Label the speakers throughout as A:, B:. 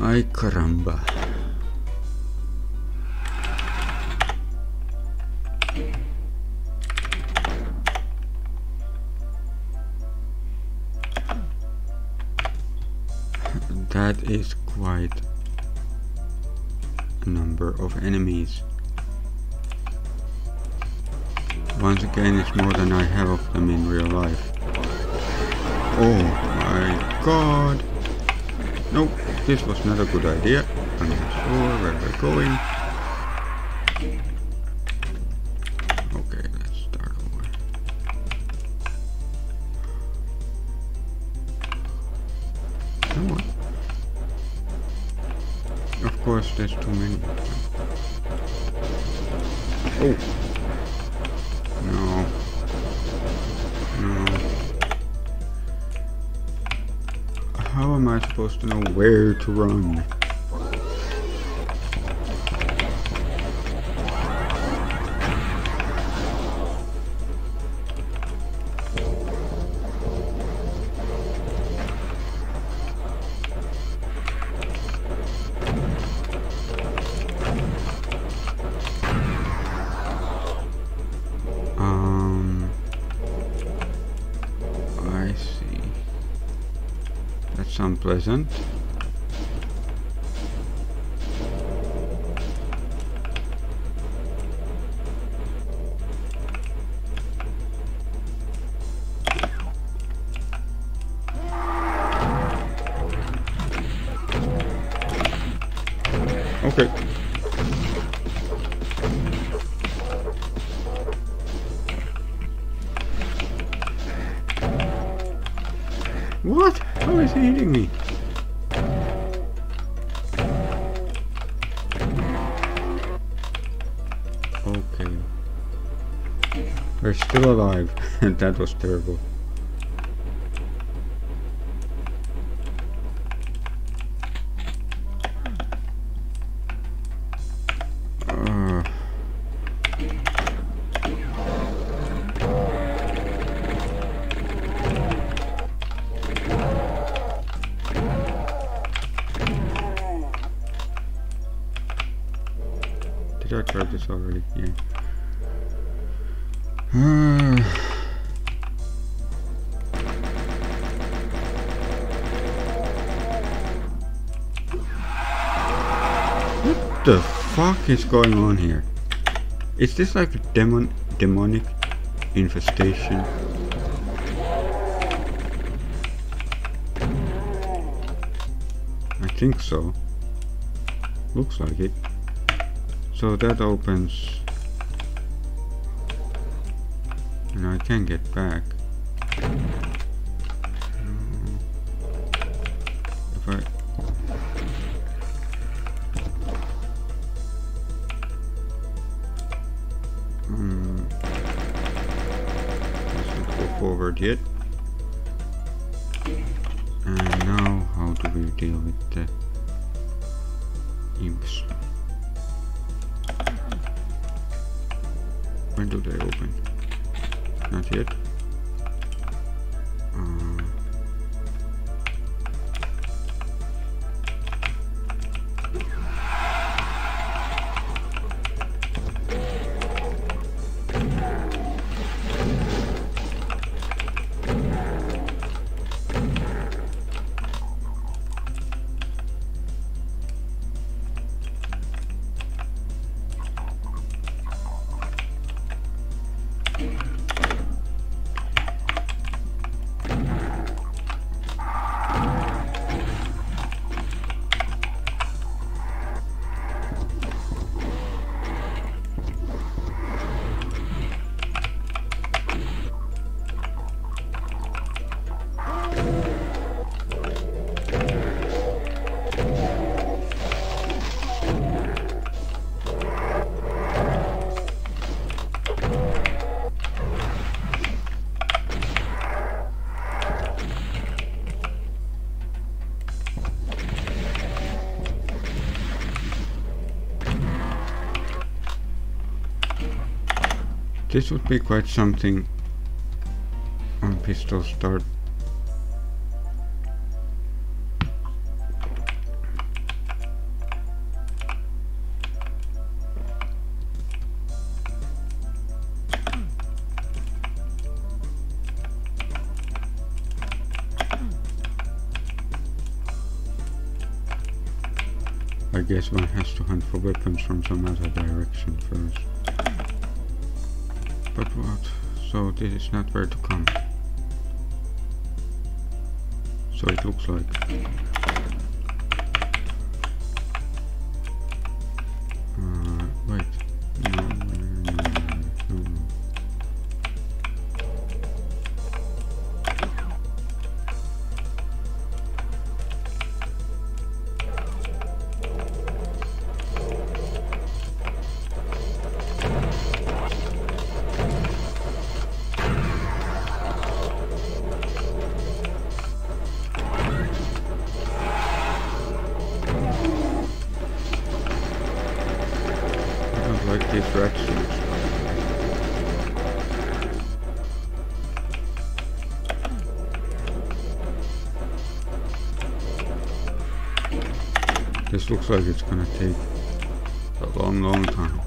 A: Ay caramba. That is quite a number of enemies. Once again, it's more than I have of them in real life. Oh my god! Nope, this was not a good idea. I'm not sure where we're going. Okay, let's start over. Know what? Of course, there's too many. Oh! Supposed to know where to run? That's alive. that was terrible. Uh, did I try this already? Yeah. The fuck is going on here? Is this like a demon demonic infestation? I think so. Looks like it. So that opens and I can get back. This would be quite something on pistol start. I guess one has to hunt for weapons from some other direction first. But what? So this is not where to come. So it looks like. This looks like it's gonna take a long, long time.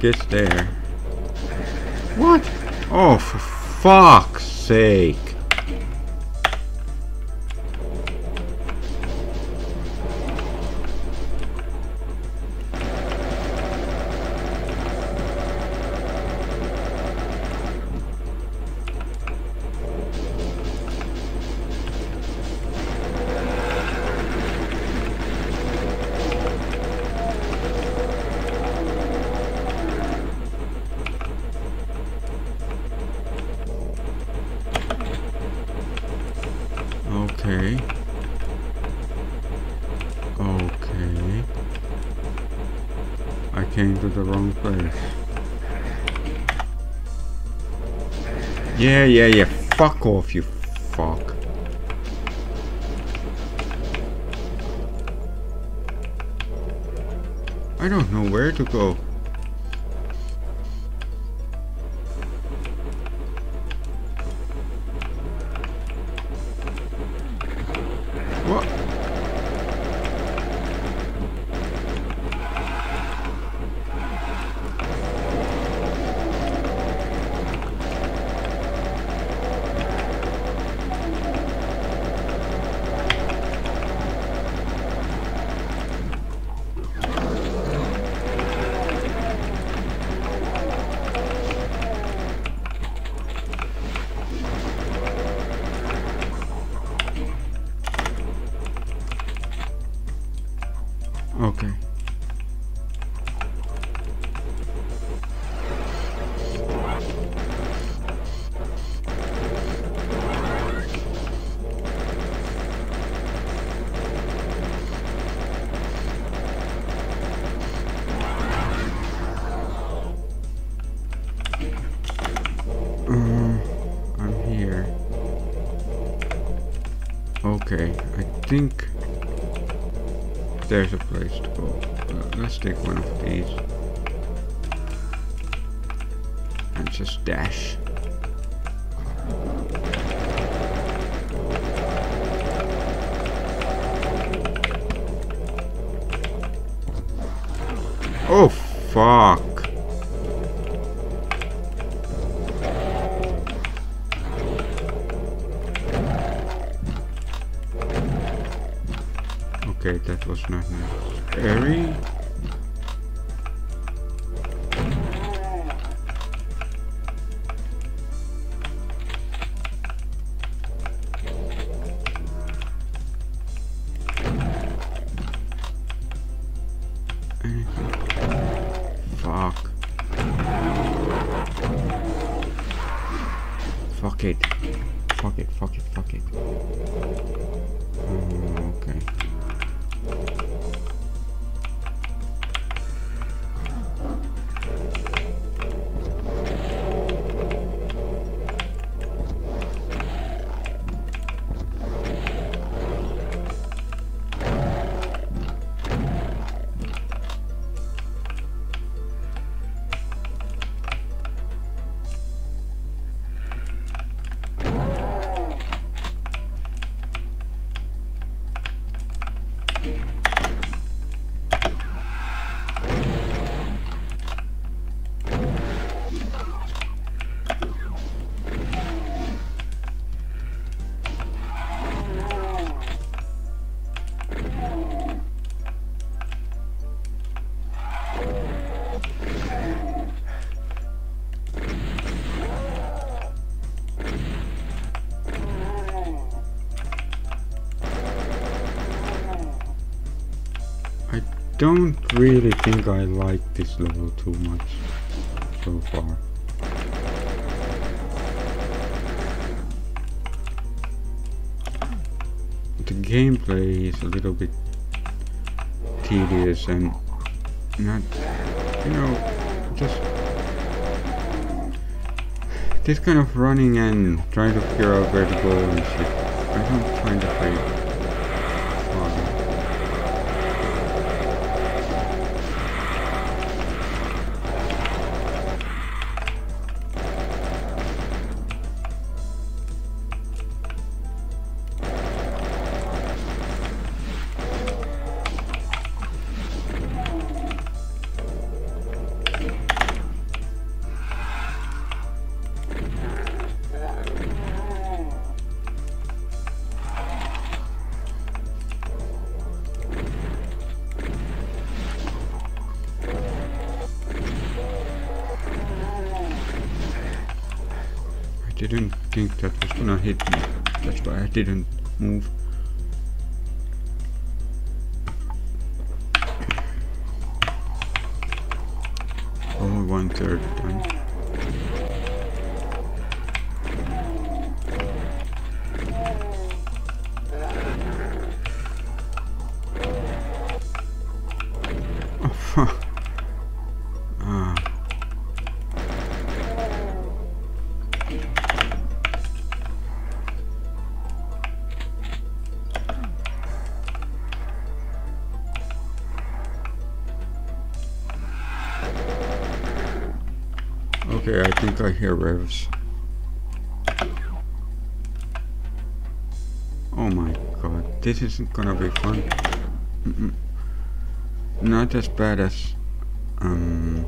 A: Guess there. What? Oh, for fuck's sake. To the wrong place. Yeah, yeah, yeah. Fuck off, you fuck. I don't know where to go. Okay, Let's take one of these. And just dash. Don't really think I like this level too much so far. The gameplay is a little bit tedious and not, you know, just this kind of running and trying to figure out where to go and shit. I don't find it very that hit me. That's why I didn't move. Oh, one third done. Think revs. Oh my god, this isn't gonna be fun. Mm-mm. Not as bad as um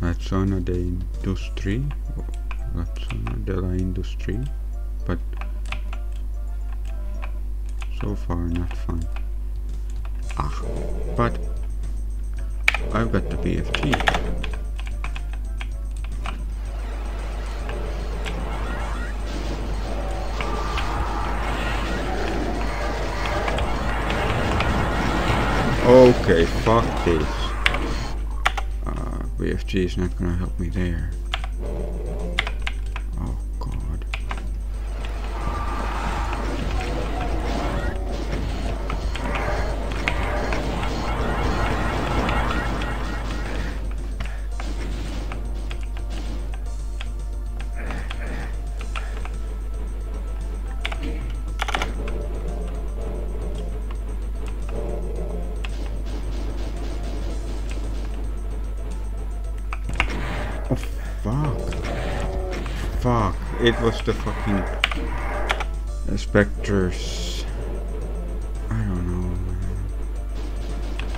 A: La zona de industria, la zona de la industria, but so far not fun. Ah, but I've got the BFG. Okay, fuck this. Uh, BFG is not gonna help me there. The fucking inspectors. I don't know, man.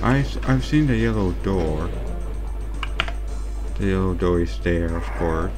A: I, s- I've seen the yellow door. The yellow door is there, of course.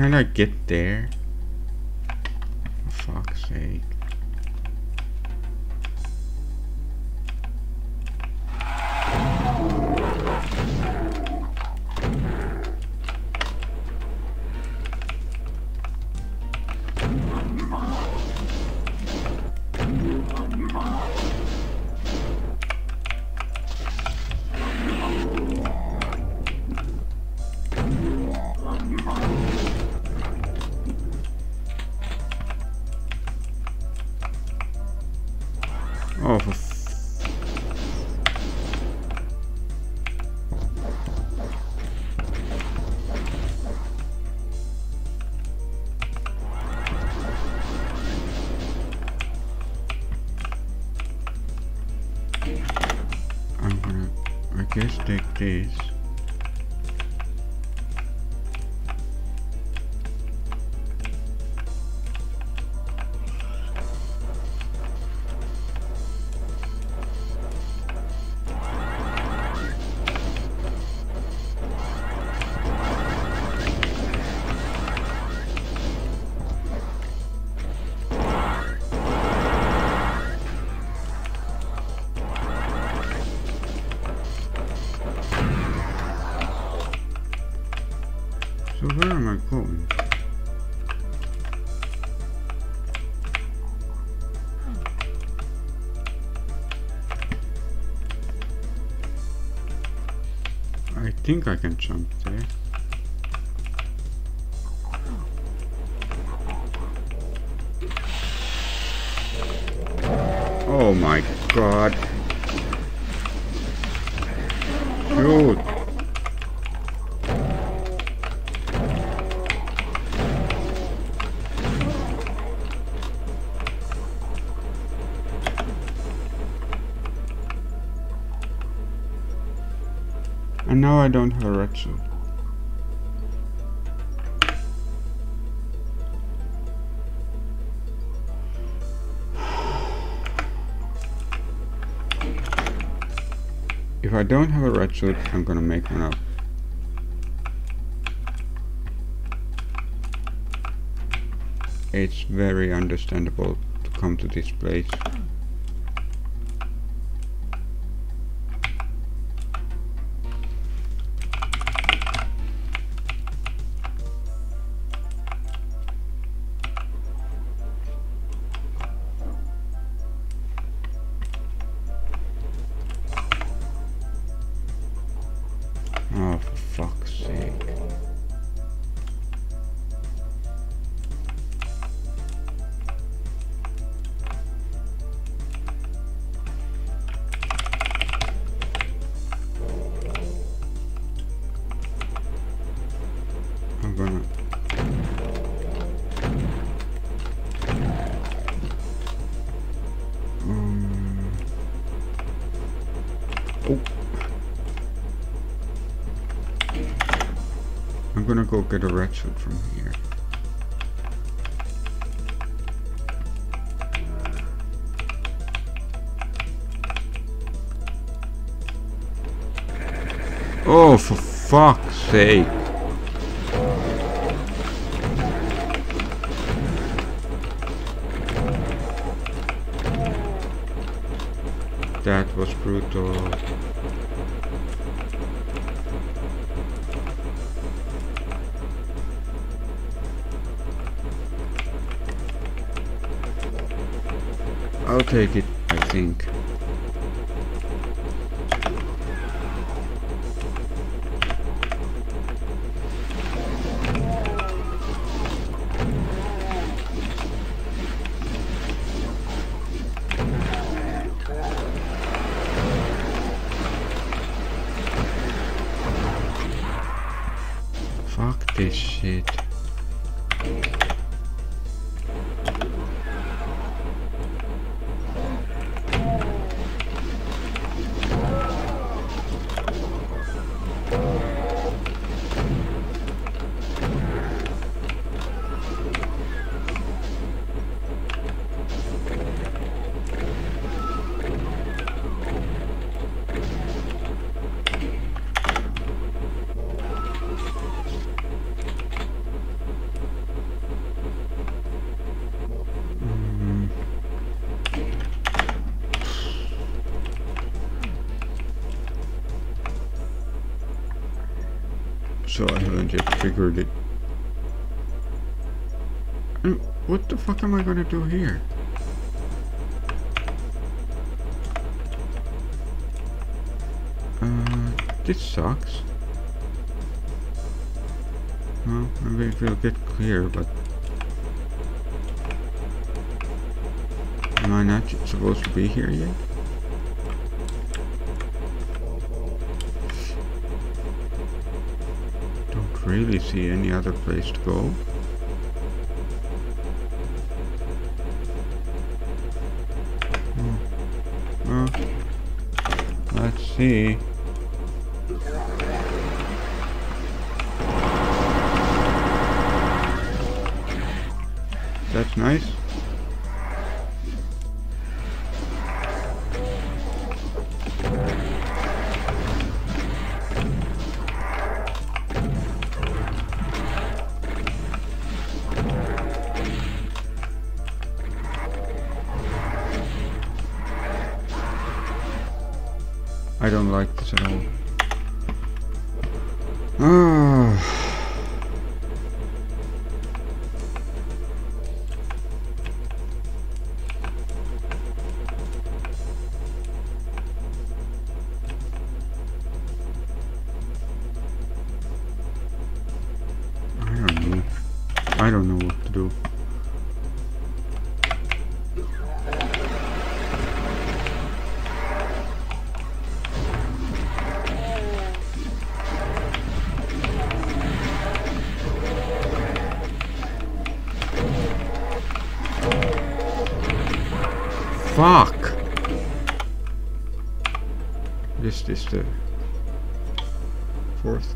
A: Can I get there? Take this. Think I can jump there. Oh my god. Shoot. I don't have a red suit. If I don't have a suit, I'm gonna make one up. It's very understandable to come to this place. A suit from here. Oh, for fuck's sake. Fuck this shit. What am I gonna do here? Uh, this sucks. Well, maybe it will get clear, but Am I not supposed to be here yet? Don't really see any other place to go. See. That's nice. Fuck! This is the fourth.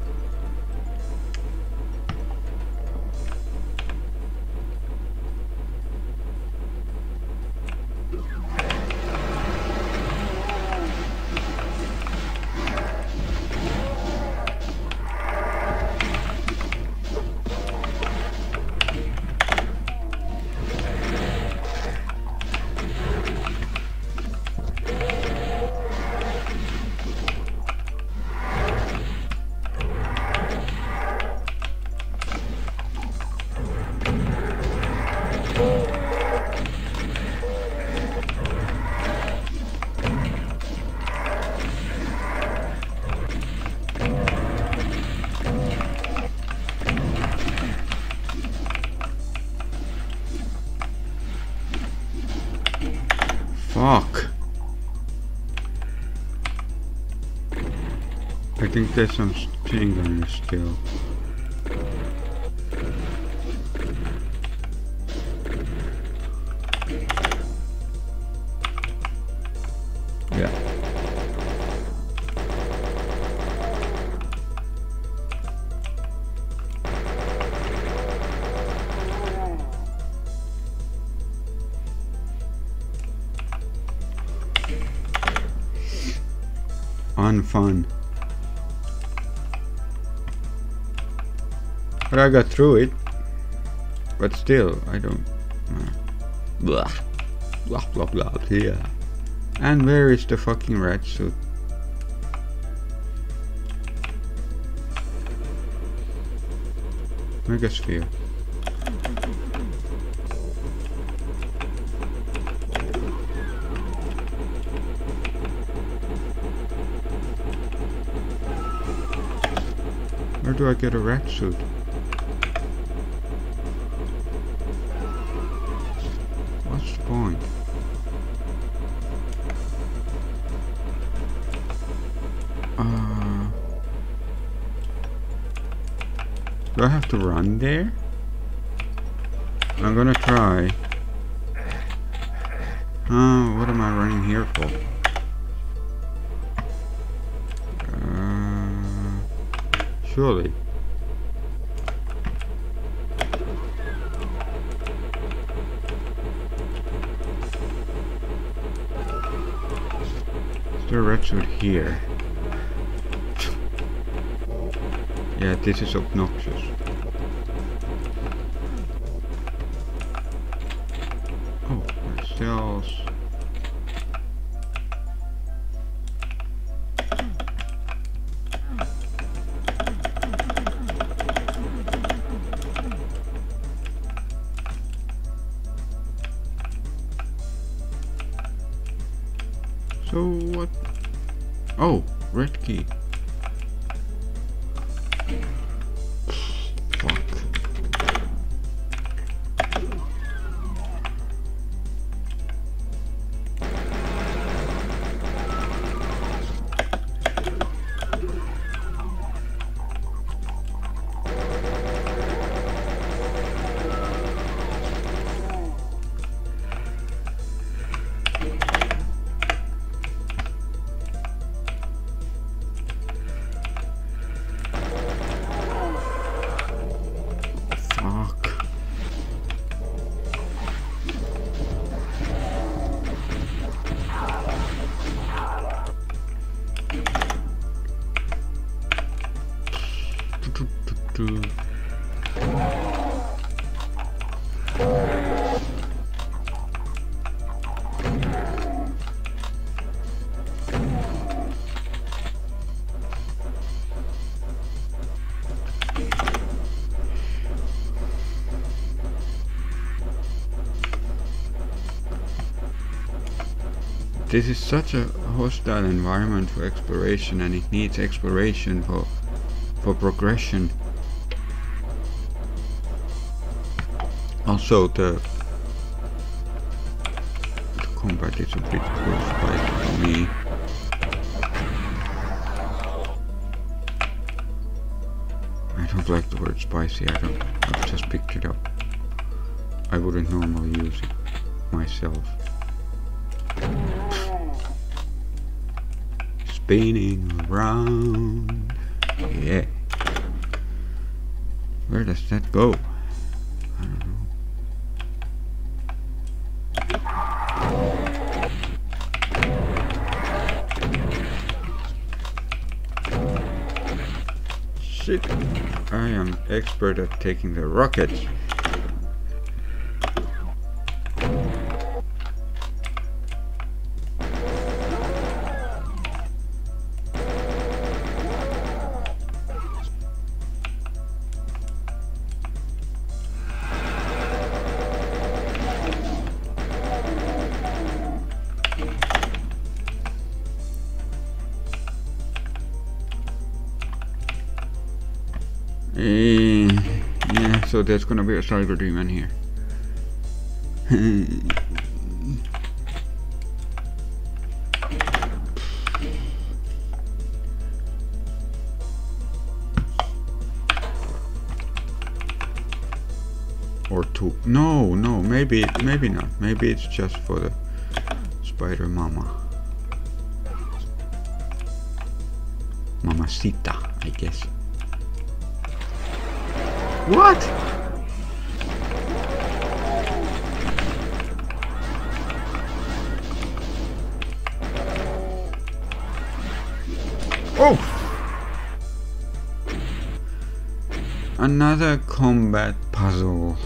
A: I think there's some thing on this still. I got through it. But still, I don't. Uh, blah. Blah blah blah. Yeah. And where is the fucking rad suit? Megasphere. Where do I get a rad suit? Do I have to run there? I'm gonna try. Oh, what am I running here for? Uh, surely. Is there a here? Yeah, this is obnoxious. This is such a hostile environment for exploration and it needs exploration for for progression. Also the, the combat is a bit spicy for me. I don't like the word spicy, I don't I've just picked it up. I wouldn't normally use it myself. Spinning around. Yeah. Where does that go? I don't know. Shit. I am expert at taking the rockets. There's gonna be a cyber demon here. or two. No, no, maybe, maybe not. Maybe it's just for the spider mama. Mamacita, I guess. What? Oh! Another combat puzzle.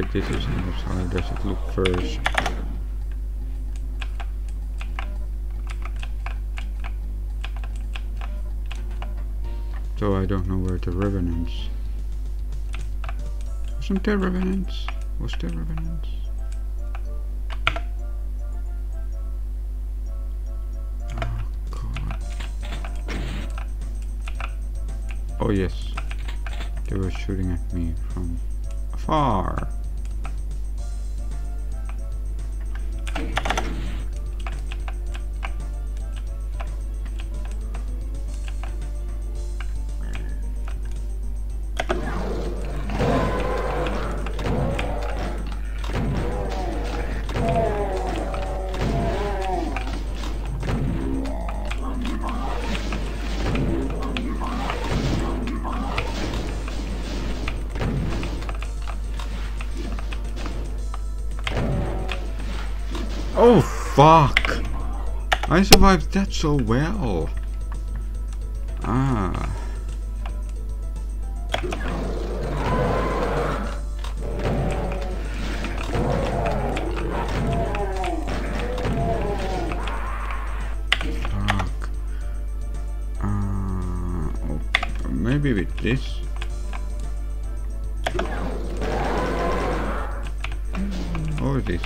A: Okay, this is how does it look first. So I don't know where the revenants. Wasn't there revenants? Was there revenants? Oh. Oh yes. They were shooting at me from afar. Oh fuck! I survived that so well. Ah. Fuck. Uh, oh, maybe with this. Or this.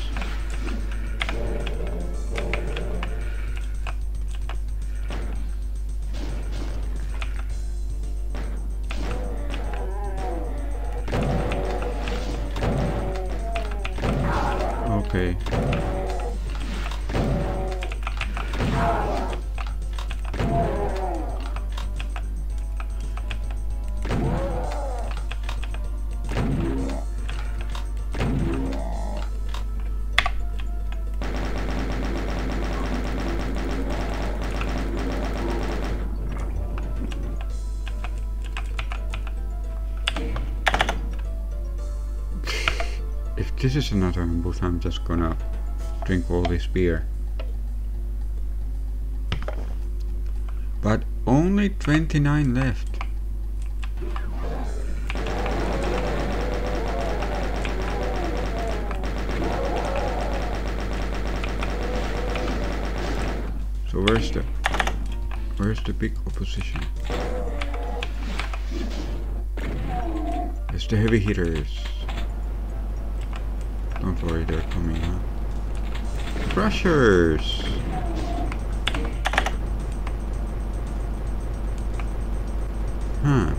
A: This is another ambush, I'm just gonna drink all this beer. But only 29 left. So where's the where's the big opposition? It's the heavy hitters. Don't worry, they're coming, huh? Crushers! Huh.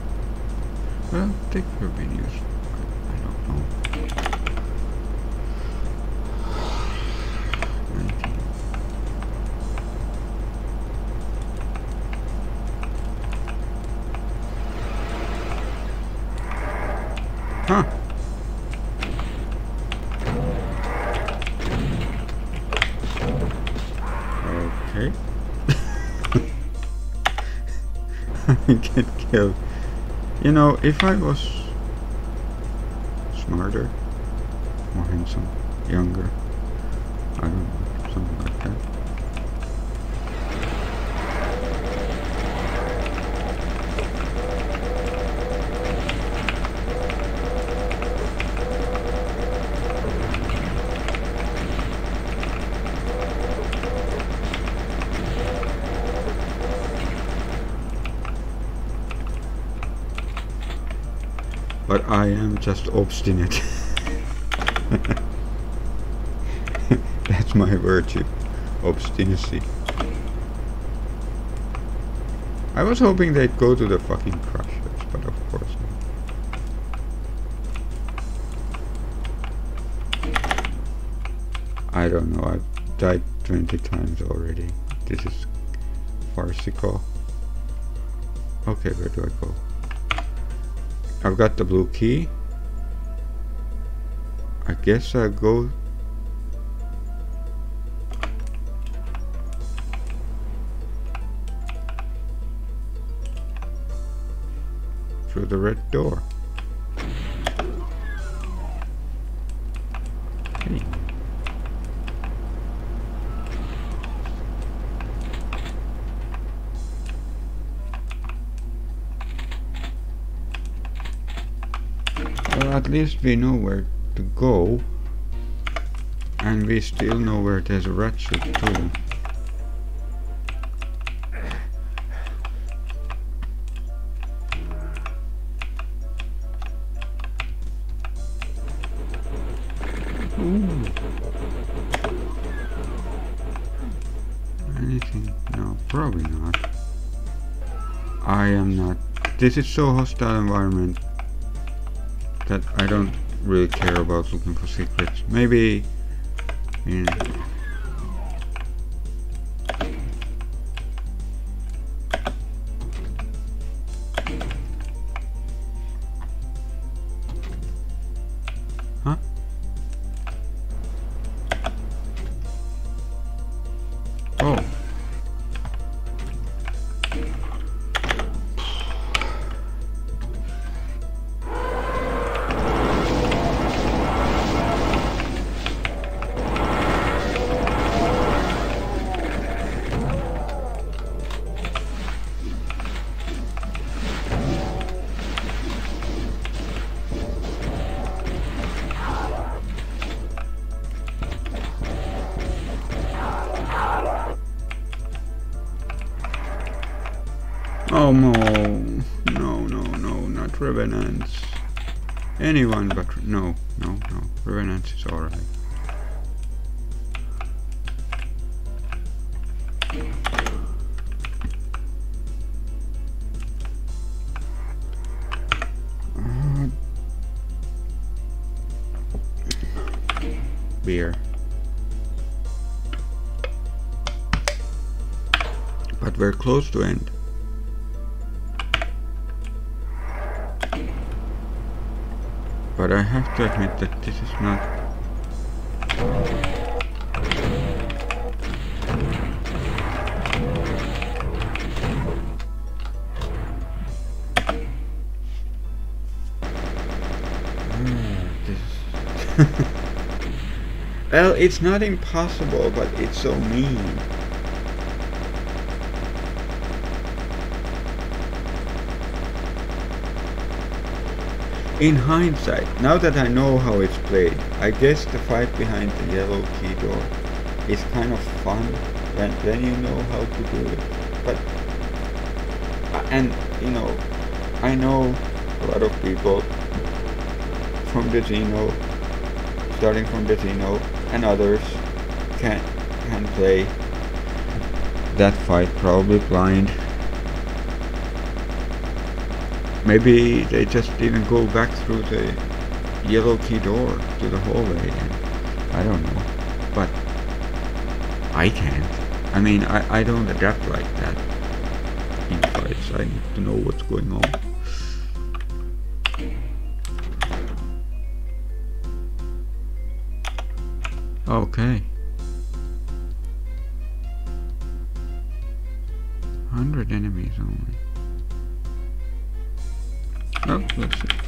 A: Well, they could have been. If I was smarter, more handsome, younger, I don't know, something like that. but I am just obstinate. That's my virtue, obstinacy. I was hoping they'd go to the fucking crushers, but of course not. I don't know, I've died 20 times already. This is farcical. Okay, where do I go? I've got the blue key. I guess I go through the red door. Hey. Well, at least we know where to go. And we still know where there's a rad suit too. Anything? No, probably not. I am not. This is so hostile environment that I don't really care about looking for secrets. Maybe in no, no, no, no, not Revenants. Anyone but no, no, no. Revenants is alright. Beer. But we're close to end. But I have to admit that this is not... Hmm, this well, it's not impossible, but it's so mean. In hindsight, now that I know how it's played, I guess the fight behind the yellow key door is kind of fun when, when you know how to do it. But, and, you know, I know a lot of people from the Xeno, starting from the Xeno, and others can, can play that fight probably blind. Maybe they just didn't go back through the yellow key door to the hallway. And I don't know. But I can't. I mean, I, I don't adapt like that in fights. I need to know what's going on. Okay. Hundred enemies only. Oh.